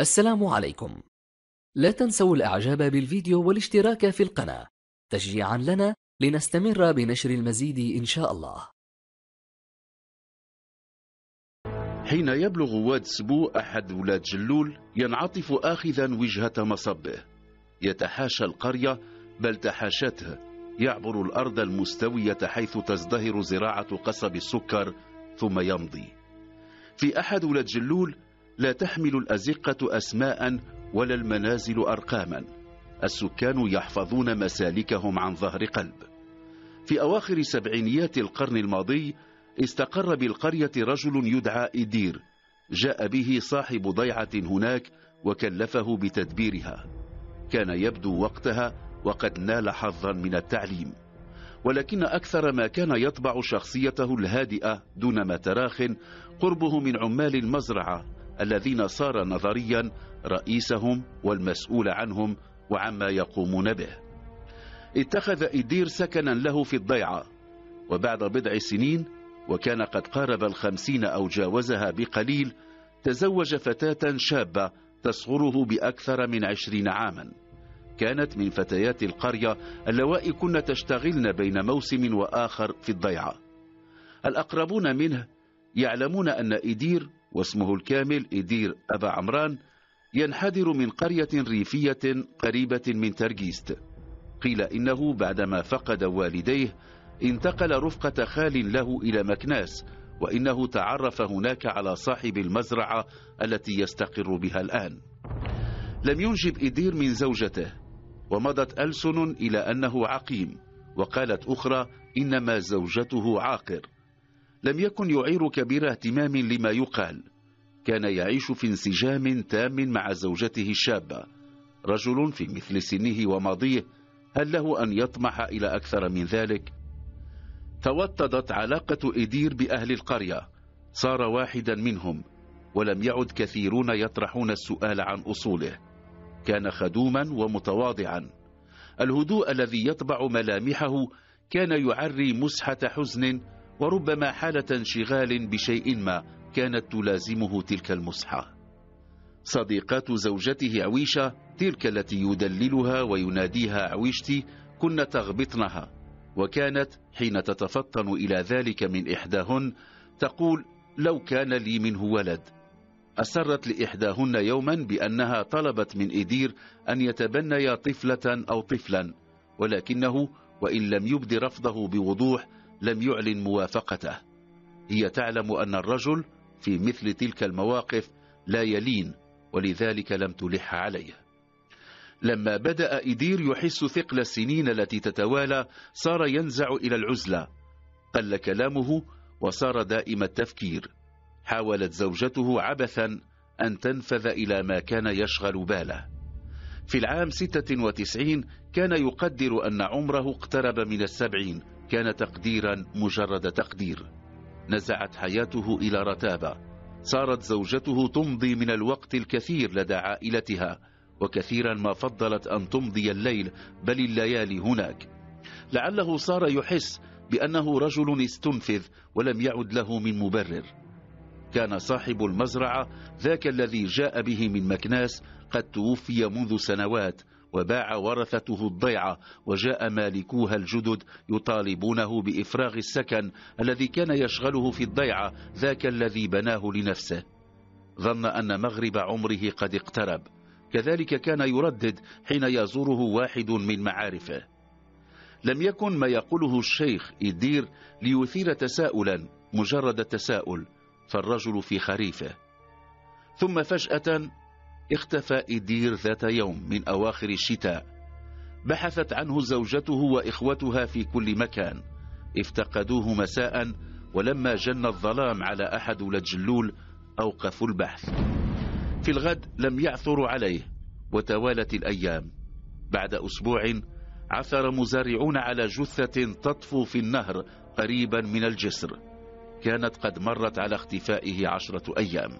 السلام عليكم. لا تنسوا الإعجاب بالفيديو والاشتراك في القناة. تشجيعا لنا لنستمر بنشر المزيد إن شاء الله. حين يبلغ واد سبو أحد ولاد جلول ينعطف آخذا وجهة مصبه. يتحاشى القرية بل تحاشته. يعبر الأرض المستوية حيث تزدهر زراعة قصب السكر ثم يمضي. في أحد ولاد جلول لا تحمل الأزقة أسماء ولا المنازل أرقاما. السكان يحفظون مسالكهم عن ظهر قلب. في أواخر سبعينيات القرن الماضي استقر بالقرية رجل يدعى إدير. جاء به صاحب ضيعة هناك وكلفه بتدبيرها. كان يبدو وقتها وقد نال حظا من التعليم. ولكن أكثر ما كان يطبع شخصيته الهادئة دون ما تراخ قربه من عمال المزرعة الذين صار نظريا رئيسهم والمسؤول عنهم وعما يقومون به. اتخذ إدير سكنا له في الضيعة وبعد بضع سنين وكان قد قارب الخمسين أو جاوزها بقليل تزوج فتاة شابة تصغره بأكثر من عشرين عاما. كانت من فتيات القرية اللوائي كن تشتغلن بين موسم وآخر في الضيعة. الأقربون منه يعلمون أن إدير واسمه الكامل إدير أبا عمران ينحدر من قرية ريفية قريبة من ترجيست. قيل إنه بعدما فقد والديه انتقل رفقة خال له إلى مكناس وإنه تعرف هناك على صاحب المزرعة التي يستقر بها الآن. لم ينجب إدير من زوجته. ومضت ألسن إلى أنه عقيم وقالت أخرى إنما زوجته عاقر. لم يكن يعير كبير اهتمام لما يقال. كان يعيش في انسجام تام مع زوجته الشابة. رجل في مثل سنه وماضيه هل له أن يطمح إلى أكثر من ذلك؟ توطدت علاقة إدير بأهل القرية. صار واحدا منهم ولم يعد كثيرون يطرحون السؤال عن أصوله. كان خدوما ومتواضعا. الهدوء الذي يطبع ملامحه كان يعري مسحة حزن وربما حالة انشغال بشيء ما كانت تلازمه تلك المسحة. صديقات زوجته عويشة تلك التي يدللها ويناديها عويشتي كن تغبطنها. وكانت حين تتفطن إلى ذلك من إحداهن تقول لو كان لي منه ولد أسرت لإحداهن يوما بأنها طلبت من إدير أن يتبني طفلة أو طفلا ولكنه وإن لم يبد رفضه بوضوح لم يعلن موافقته. هي تعلم أن الرجل في مثل تلك المواقف لا يلين ولذلك لم تلح عليه. لما بدأ إدير يحس ثقل السنين التي تتوالى صار ينزع إلى العزلة. قل كلامه وصار دائم التفكير. حاولت زوجته عبثا أن تنفذ إلى ما كان يشغل باله. في العام 96 كان يقدر أن عمره اقترب من السبعين كان تقديرا مجرد تقدير. نزعت حياته إلى رتابة. صارت زوجته تمضي من الوقت الكثير لدى عائلتها وكثيرا ما فضلت أن تمضي الليل بل الليالي هناك. لعله صار يحس بأنه رجل استنفذ ولم يعد له من مبرر. كان صاحب المزرعة ذاك الذي جاء به من مكناس قد توفي منذ سنوات وباع ورثته الضيعة وجاء مالكوها الجدد يطالبونه بإفراغ السكن الذي كان يشغله في الضيعة ذاك الذي بناه لنفسه. ظن أن مغرب عمره قد اقترب. كذلك كان يردد حين يزوره واحد من معارفه. لم يكن ما يقوله الشيخ إدير ليثير تساؤلا مجرد تساؤل فالرجل في خريفه. ثم فجأة اختفى إدير ذات يوم من أواخر الشتاء. بحثت عنه زوجته وإخوتها في كل مكان. افتقدوه مساء ولما جن الظلام على أحد لجلول أوقفوا البحث. في الغد لم يعثروا عليه وتوالت الأيام. بعد أسبوع عثر مزارعون على جثة تطفو في النهر قريبا من الجسر. كانت قد مرت على اختفائه عشرة أيام.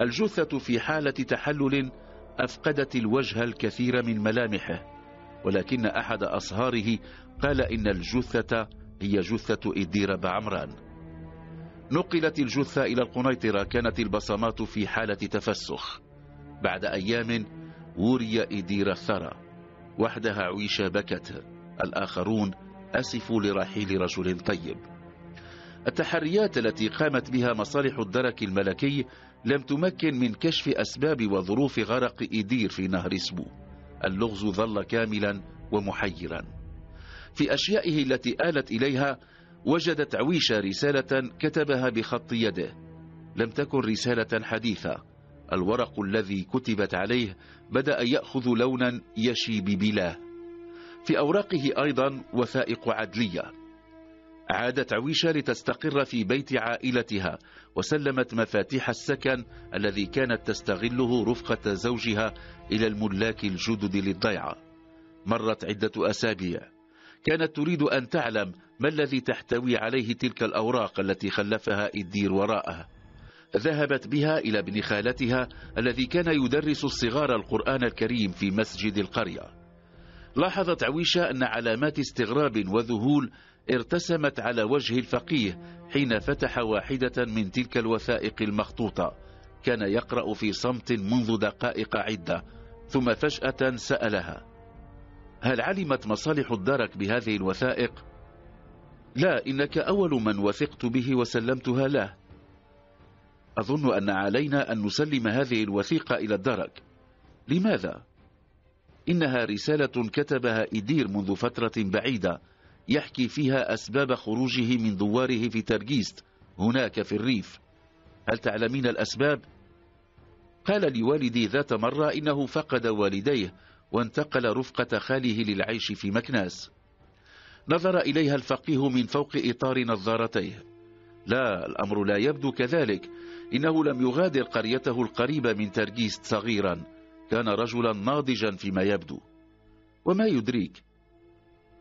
الجثة في حالة تحلل أفقدت الوجه الكثير من ملامحه ولكن أحد أصهاره قال إن الجثة هي جثة إدير بعمران. نقلت الجثة إلى القنيطرة كانت البصمات في حالة تفسخ. بعد أيام وري إدير الثرى وحدها عويشة بكت. الآخرون أسفوا لرحيل رجل طيب. التحريات التي قامت بها مصالح الدرك الملكي لم تمكن من كشف أسباب وظروف غرق إيدير في نهر سبو اللغز ظل كاملا ومحيرا. في أشيائه التي آلت إليها وجدت عويشة رسالة كتبها بخط يده. لم تكن رسالة حديثة. الورق الذي كتبت عليه بدأ يأخذ لونا يشي ببلاه. في أوراقه أيضا وثائق عدلية. عادت عويشة لتستقر في بيت عائلتها وسلمت مفاتيح السكن الذي كانت تستغله رفقة زوجها إلى الملاك الجدد للضيعة. مرت عدة أسابيع. كانت تريد أن تعلم ما الذي تحتوي عليه تلك الأوراق التي خلفها إدير وراءها. ذهبت بها إلى ابن خالتها الذي كان يدرس الصغار القرآن الكريم في مسجد القرية. لاحظت عويشة أن علامات استغراب وذهول ارتسمت على وجه الفقيه حين فتح واحدة من تلك الوثائق المخطوطة كان يقرأ في صمت منذ دقائق عدة ثم فجأة سألها هل علمت مصالح الدرك بهذه الوثائق؟ لا إنك أول من وثقت به وسلمتها له أظن أن علينا أن نسلم هذه الوثيقة إلى الدرك لماذا؟ إنها رسالة كتبها إدير منذ فترة بعيدة يحكي فيها أسباب خروجه من دواره في ترجيست هناك في الريف. هل تعلمين الأسباب؟ قال لوالدي ذات مرة إنه فقد والديه وانتقل رفقة خاله للعيش في مكناس. نظر إليها الفقيه من فوق إطار نظارتيه. لا الأمر لا يبدو كذلك. إنه لم يغادر قريته القريبة من ترجيست صغيرا. كان رجلا ناضجا فيما يبدو. وما يدريك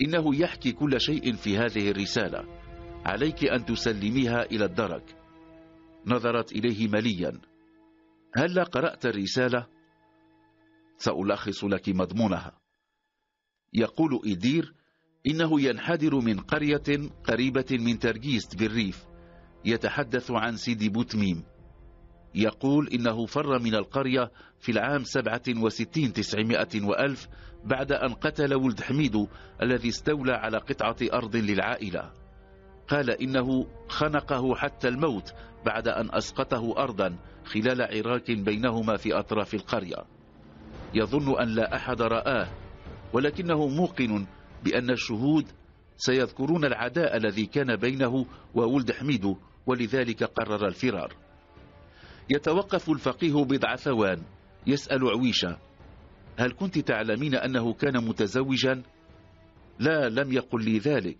إنه يحكي كل شيء في هذه الرسالة. عليك أن تسلميها إلى الدرك. نظرت إليه مليا. هل قرأت الرسالة؟ سألخص لك مضمونها. يقول إدير إنه ينحدر من قرية قريبة من ترجيست بالريف يتحدث عن سيدي بوتميم. يقول إنه فر من القرية في العام سبعة وستين تسعمائة وألف بعد أن قتل ولد حميد الذي استولى على قطعة أرض للعائلة. قال إنه خنقه حتى الموت بعد أن أسقطه أرضا خلال عراك بينهما في أطراف القرية. يظن أن لا أحد رآه ولكنه موقن بأن الشهود سيذكرون العداء الذي كان بينه وولد حميد ولذلك قرر الفرار. يتوقف الفقيه بضع ثوان. يسأل عويشة هل كنت تعلمين أنه كان متزوجا؟ لا لم يقل لي ذلك.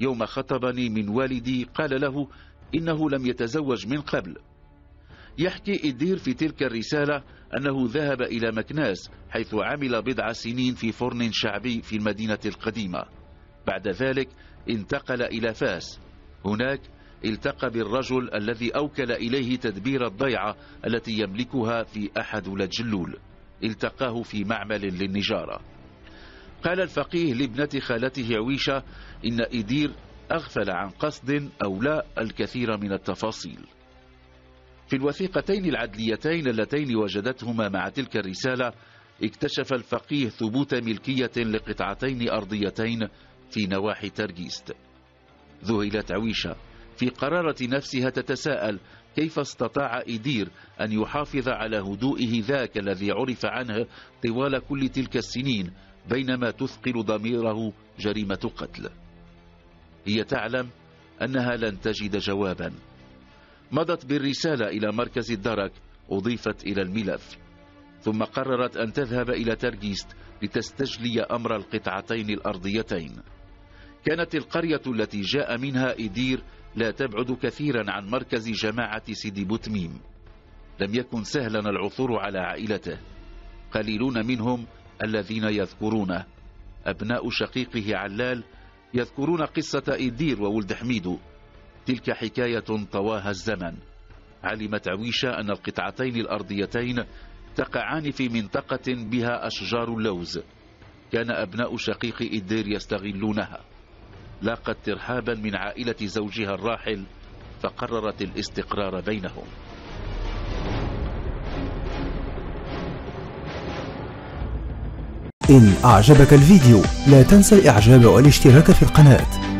يوم خطبني من والدي قال له إنه لم يتزوج من قبل. يحكي إدير في تلك الرسالة أنه ذهب إلى مكناس حيث عمل بضع سنين في فرن شعبي في المدينة القديمة. بعد ذلك انتقل إلى فاس. هناك التقى بالرجل الذي أوكل إليه تدبير الضيعة التي يملكها في أحد جلول التقاه في معمل للنجارة. قال الفقيه لابنة خالته عويشة إن إدير أغفل عن قصد أو لا الكثير من التفاصيل. في الوثيقتين العدليتين اللتين وجدتهما مع تلك الرسالة اكتشف الفقيه ثبوت ملكية لقطعتين أرضيتين في نواحي ترجيست. ذهلت عويشة. في قرارة نفسها تتساءل كيف استطاع إدير أن يحافظ على هدوئه ذاك الذي عرف عنه طوال كل تلك السنين بينما تثقل ضميره جريمة قتل. هي تعلم أنها لن تجد جوابا. مضت بالرسالة إلى مركز الدرك أضيفت إلى الملف. ثم قررت أن تذهب إلى ترجيست لتستجلي أمر القطعتين الأرضيتين. كانت القرية التي جاء منها إدير لا تبعد كثيرا عن مركز جماعة سيدي بوتميم. لم يكن سهلا العثور على عائلته. قليلون منهم الذين يذكرونه. أبناء شقيقه علال يذكرون قصة إدير وولد حميد. تلك حكاية طواها الزمن. علمت عويشة أن القطعتين الأرضيتين تقعان في منطقة بها أشجار اللوز. كان أبناء شقيق إدير يستغلونها. لاقت ترحابا من عائلة زوجها الراحل فقررت الاستقرار بينهم. إن أعجبك الفيديو لا تنسى الإعجاب والاشتراك في القناة.